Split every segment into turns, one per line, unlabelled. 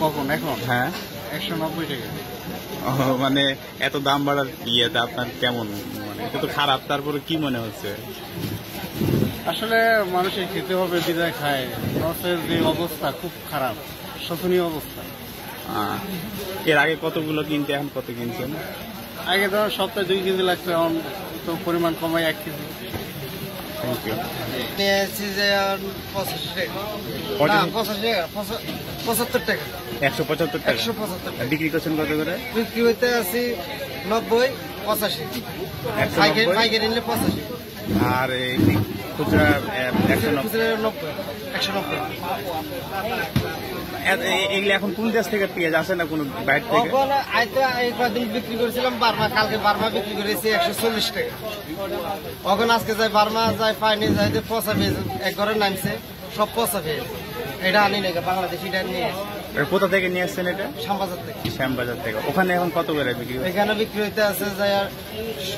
কখন? এখন?
হ্যাঁ।
একশো নব্বই টাকা।
ও, মানে এত দাম বাড়ার ইয়েতে আপনার কেমন? মানে এটা তো খারাপ তারপরে কি মনে হচ্ছে?
আসলে মানুষের খেতে হবে বিদায় খায়। লসের যে অবস্থা খুব খারাপ শোচনীয় অবস্থা।
আহ, এর আগে কতগুলো কিনতে এখন কত কিনছেন?
আগে তো সপ্তাহে দুই কেজি লাগতো এখন তো পরিমাণ কমাই এক কেজি।
নিয়েছি যে পঁচাশি টাকা। পঁচাশি টাকা পঁচাত্তর টাকা।
একশো পঁচাত্তর টাকা।
একশো পঁচাত্তর টাকা।
বিক্রি করছেন কত করে?
বিক্রি হইতে আছি নব্বই পঁচাশি। পাইকারি নিলে পঁচাশি।
আর এই খুচরা একশো নব্বই।
একশো নব্বই।
এ- এ- এগুলো এখন কোন দেশ থেকে পেঁয়াজ আসে না কোনো বাইরে থেকে?
কদিন বিক্রি করেছিলাম বার্মা কালকে বার্মা বিক্রি করেছি একশো চল্লিশ টাকা। এখন আজকে যাই বার্মা যাই পাইনি যাই পচা পেয়ে এক ঘরে নামছে সব পচা পেয়ে এটা আনি নাকি বাংলাদেশ এটা নিয়ে।
কোথা থেকে নিয়ে আসছেন এটা?
শ্যামবাজার থেকে।
শ্যামবাজার থেকে। ওখানে এখন কত করে বিক্রি?
এখানে বিক্রি হইতে আছে যাই আর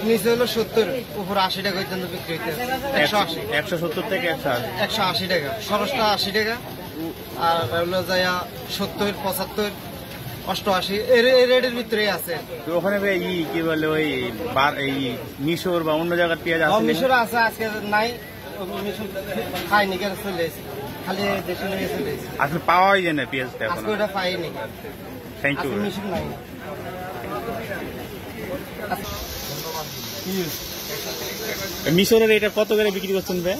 নিচে হলো সত্তর উপর আশি টাকা পর্যন্ত বিক্রি হইতে আছে। একশো আশি।
একশো সত্তর থেকে একশো
একশো আশি টাকা। সরসটা আশি টাকা। আর হলো যাইয়া সত্তর পঁচাত্তর অষ্টআশি। এর এই রেটের ভিতরেই আছে।
ওখানে ই কি বলে ওই এই মিশর বা অন্য জায়গার পেঁয়াজ আছে
মিশর আছে আজকে নাই। ও মিশর খাইনি কেন চলে এসেছি খালি দেশে নিয়ে
আসলে পাওয়াই যায় না পেঁয়াজটা এখন।
আজকে ওটা পাইনি।
থ্যাংক ইউ
মিশর নাই
মিশরের এটা কত করে বিক্রি করছেন ভাই?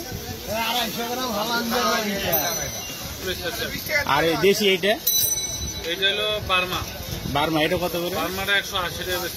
আর দেশি এইটা?
এটা হলো বার্মা।
বার্মা এটা কত করে?
বার্মাটা একশো আশি টাকা